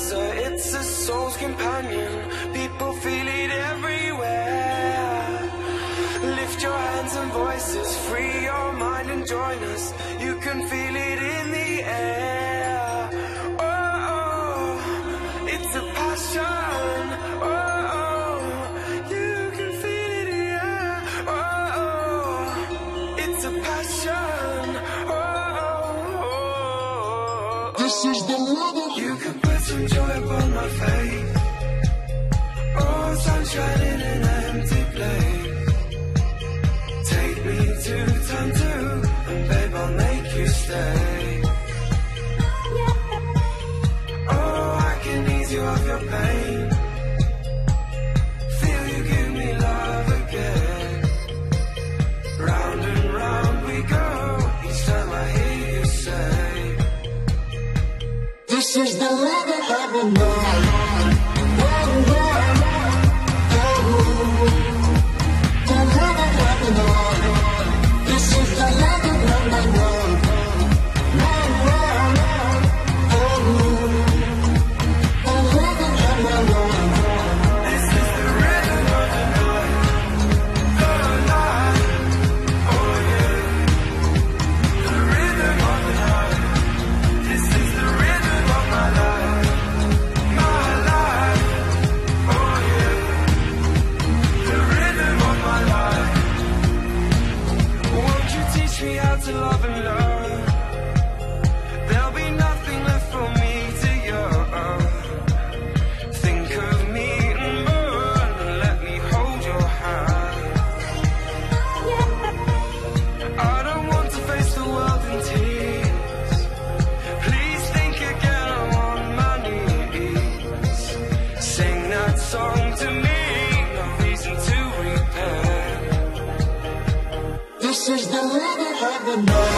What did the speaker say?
dancer, it's a soul's companion. People feel it everywhere. Lift your hands and voices, free your mind and join us. You can feel This is the rhythm. you can put some joy upon my face. Oh, sunshine in an empty place. Take me to time two, and babe, I'll make you stay. Oh, I can ease you of your pain. This is the rhythm of the night. To love and learn? Repent. This